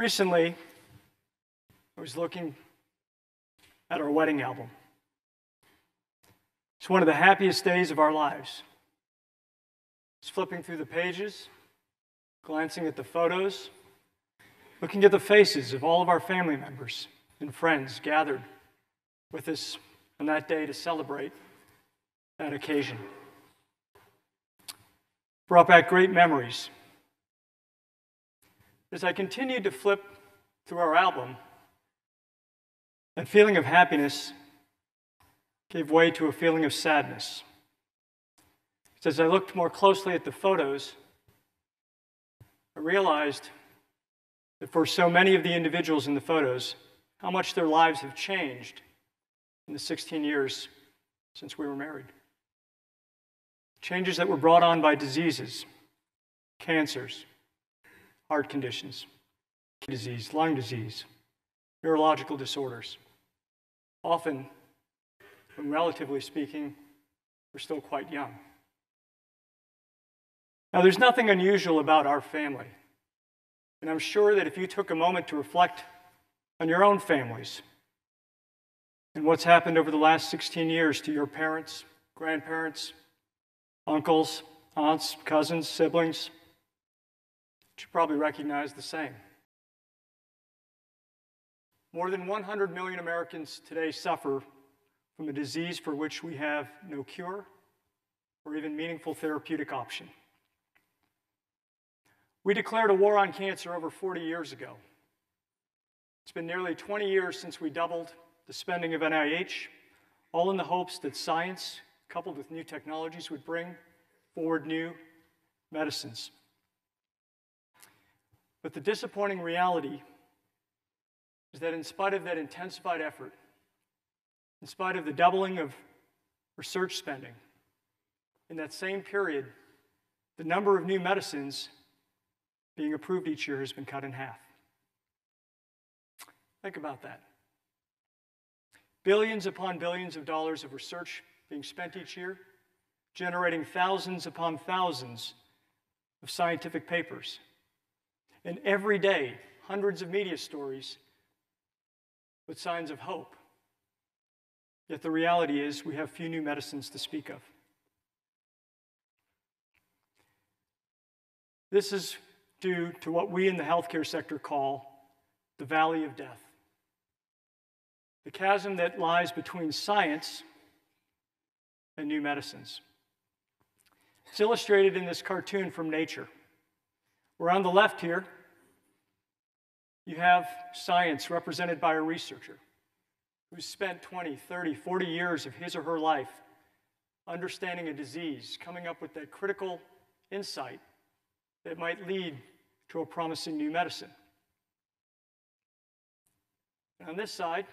Recently, I was looking at our wedding album. It's one of the happiest days of our lives. Was flipping through the pages, glancing at the photos, looking at the faces of all of our family members and friends gathered with us on that day to celebrate that occasion. Brought back great memories. As I continued to flip through our album, that feeling of happiness gave way to a feeling of sadness. As I looked more closely at the photos, I realized that for so many of the individuals in the photos, how much their lives have changed in the 16 years since we were married. Changes that were brought on by diseases, cancers, heart conditions, kidney disease, lung disease, neurological disorders. Often, when relatively speaking, we're still quite young. Now, there's nothing unusual about our family. And I'm sure that if you took a moment to reflect on your own families and what's happened over the last 16 years to your parents, grandparents, uncles, aunts, cousins, siblings, you probably recognize the same. More than 100 million Americans today suffer from a disease for which we have no cure or even meaningful therapeutic option. We declared a war on cancer over 40 years ago. It's been nearly 20 years since we doubled the spending of NIH, all in the hopes that science, coupled with new technologies, would bring forward new medicines. But the disappointing reality is that in spite of that intensified effort, in spite of the doubling of research spending, in that same period, the number of new medicines being approved each year has been cut in half. Think about that. Billions upon billions of dollars of research being spent each year, generating thousands upon thousands of scientific papers. And every day, hundreds of media stories with signs of hope. Yet the reality is, we have few new medicines to speak of. This is due to what we in the healthcare sector call the valley of death. The chasm that lies between science and new medicines. It's illustrated in this cartoon from nature. On the left here, you have science represented by a researcher who's spent 20, 30, 40 years of his or her life understanding a disease, coming up with that critical insight that might lead to a promising new medicine. And on this side,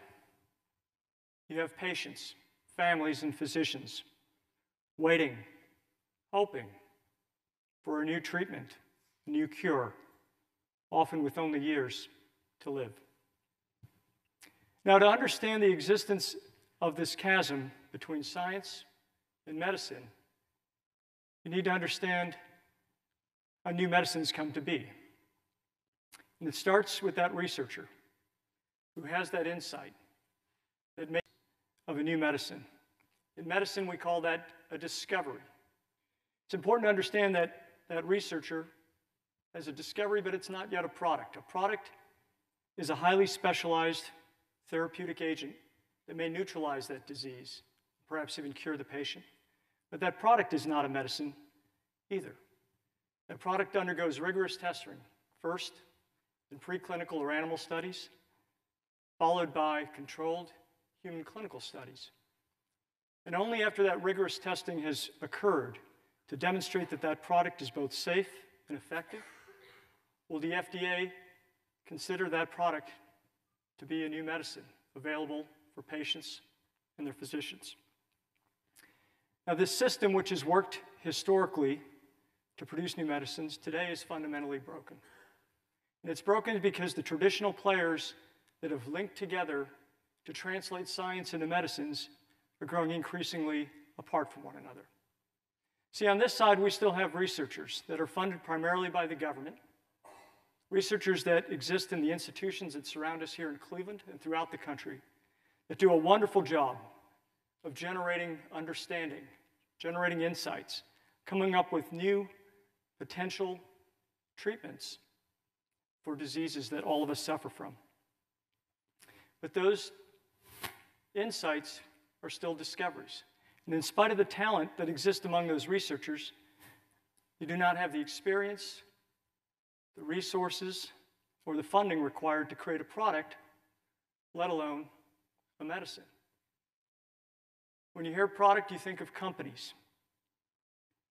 you have patients, families, and physicians waiting, hoping for a new treatment, new cure, often with only years to live. Now, to understand the existence of this chasm between science and medicine, you need to understand how new medicines come to be. And it starts with that researcher who has that insight that makes of a new medicine. In medicine, we call that a discovery. It's important to understand that that researcher has a discovery, but it's not yet a product. A product is a highly specialized therapeutic agent that may neutralize that disease, perhaps even cure the patient. But that product is not a medicine either. That product undergoes rigorous testing, first in preclinical or animal studies, followed by controlled human clinical studies. And only after that rigorous testing has occurred to demonstrate that that product is both safe and effective will the FDA consider that product to be a new medicine available for patients and their physicians. Now, this system, which has worked historically to produce new medicines, today is fundamentally broken. And it's broken because the traditional players that have linked together to translate science into medicines are growing increasingly apart from one another. See, on this side, we still have researchers that are funded primarily by the government researchers that exist in the institutions that surround us here in Cleveland and throughout the country that do a wonderful job of generating understanding, generating insights, coming up with new potential treatments for diseases that all of us suffer from. But those insights are still discoveries. And in spite of the talent that exists among those researchers, you do not have the experience, the resources, or the funding required to create a product, let alone a medicine. When you hear product, you think of companies.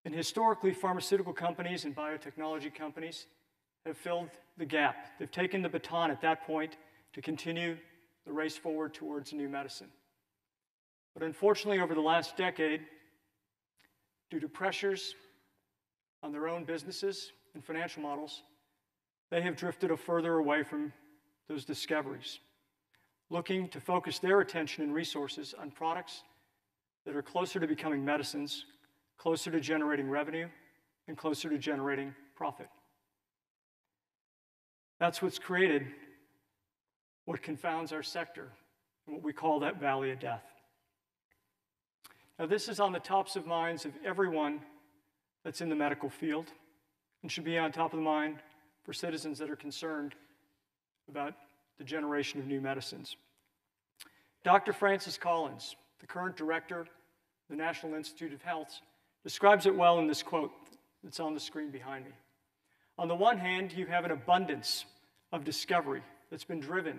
And historically, pharmaceutical companies and biotechnology companies have filled the gap. They've taken the baton at that point to continue the race forward towards new medicine. But unfortunately, over the last decade, due to pressures on their own businesses and financial models, they have drifted further away from those discoveries, looking to focus their attention and resources on products that are closer to becoming medicines, closer to generating revenue, and closer to generating profit. That's what's created what confounds our sector, what we call that valley of death. Now, this is on the tops of minds of everyone that's in the medical field and should be on top of the mind for citizens that are concerned about the generation of new medicines. Dr. Francis Collins, the current director of the National Institute of Health, describes it well in this quote that's on the screen behind me. On the one hand, you have an abundance of discovery that's been driven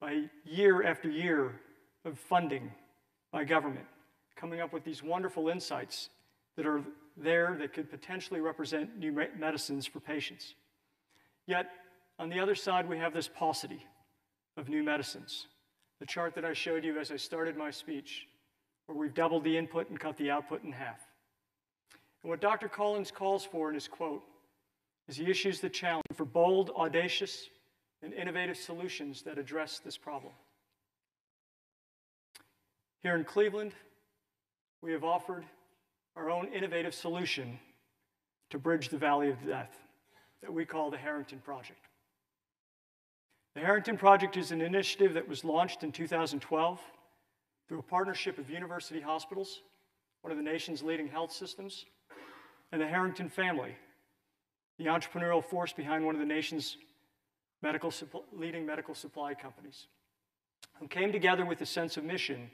by year after year of funding by government coming up with these wonderful insights that are there that could potentially represent new medicines for patients. Yet, on the other side, we have this paucity of new medicines. The chart that I showed you as I started my speech, where we've doubled the input and cut the output in half. And what Dr. Collins calls for in his quote is he issues the challenge for bold, audacious, and innovative solutions that address this problem. Here in Cleveland, we have offered our own innovative solution to bridge the valley of death that we call the Harrington Project. The Harrington Project is an initiative that was launched in 2012 through a partnership of university hospitals, one of the nation's leading health systems, and the Harrington family, the entrepreneurial force behind one of the nation's medical leading medical supply companies, who came together with a sense of mission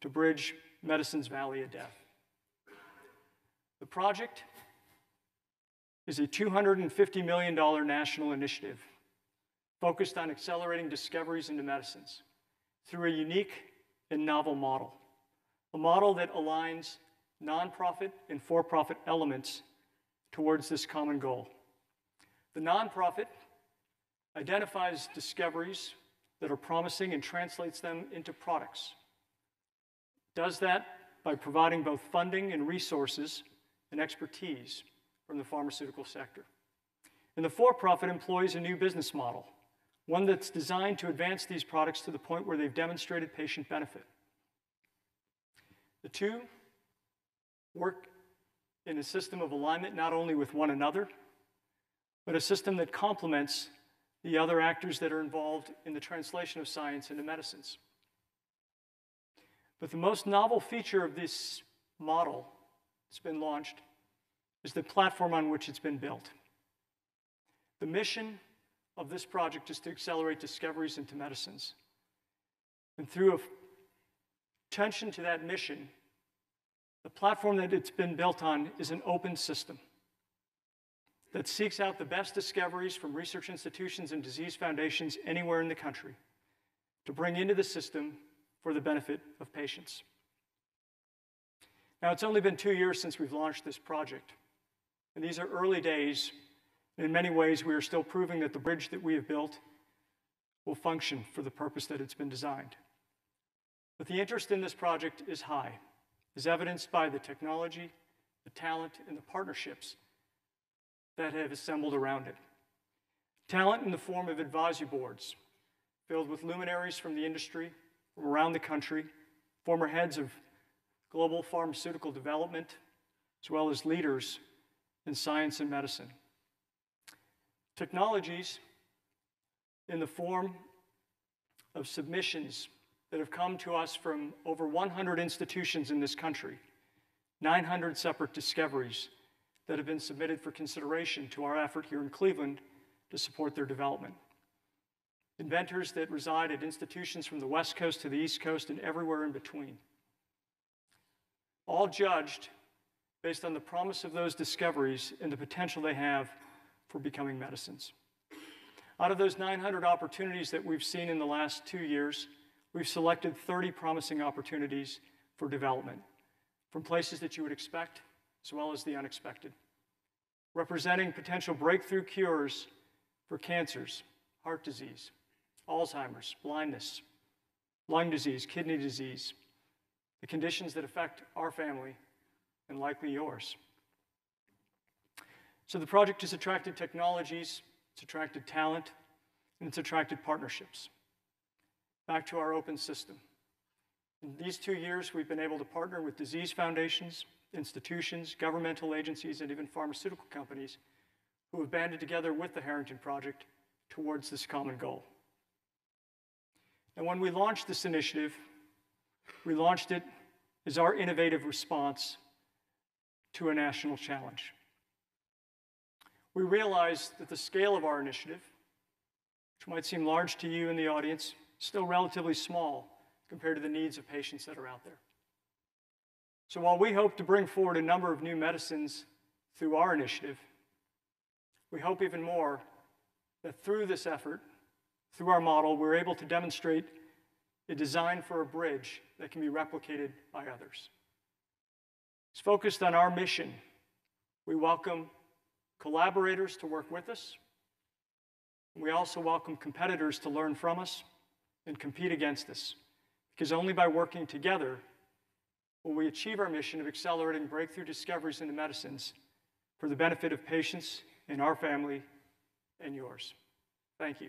to bridge Medicine's Valley of Death. The project is a $250 million national initiative focused on accelerating discoveries into medicines through a unique and novel model, a model that aligns nonprofit and for profit elements towards this common goal. The nonprofit identifies discoveries that are promising and translates them into products does that by providing both funding and resources and expertise from the pharmaceutical sector. And the for profit employs a new business model, one that's designed to advance these products to the point where they've demonstrated patient benefit. The two work in a system of alignment not only with one another, but a system that complements the other actors that are involved in the translation of science into medicines. But the most novel feature of this model that's been launched is the platform on which it's been built. The mission of this project is to accelerate discoveries into medicines. And through attention to that mission, the platform that it's been built on is an open system that seeks out the best discoveries from research institutions and disease foundations anywhere in the country to bring into the system for the benefit of patients. Now, it's only been two years since we've launched this project, and these are early days. In many ways, we are still proving that the bridge that we have built will function for the purpose that it's been designed. But the interest in this project is high, as evidenced by the technology, the talent, and the partnerships that have assembled around it. Talent in the form of advisory boards filled with luminaries from the industry from around the country, former heads of global pharmaceutical development, as well as leaders in science and medicine. Technologies in the form of submissions that have come to us from over 100 institutions in this country, 900 separate discoveries that have been submitted for consideration to our effort here in Cleveland to support their development. Inventors that reside at institutions from the West Coast to the East Coast and everywhere in between. All judged based on the promise of those discoveries and the potential they have for becoming medicines. Out of those 900 opportunities that we've seen in the last two years, we've selected 30 promising opportunities for development from places that you would expect as well as the unexpected, representing potential breakthrough cures for cancers, heart disease, Alzheimer's, blindness, lung disease, kidney disease, the conditions that affect our family and likely yours. So the project has attracted technologies it's attracted talent, and it's attracted partnerships. Back to our open system. In these two years, we've been able to partner with disease foundations, institutions, governmental agencies, and even pharmaceutical companies who have banded together with the Harrington Project towards this common goal. And when we launched this initiative, we launched it as our innovative response to a national challenge we realize that the scale of our initiative, which might seem large to you in the audience, is still relatively small compared to the needs of patients that are out there. So while we hope to bring forward a number of new medicines through our initiative, we hope even more that through this effort, through our model, we're able to demonstrate a design for a bridge that can be replicated by others. It's focused on our mission. We welcome collaborators to work with us. We also welcome competitors to learn from us and compete against us, because only by working together will we achieve our mission of accelerating breakthrough discoveries into medicines for the benefit of patients in our family and yours. Thank you.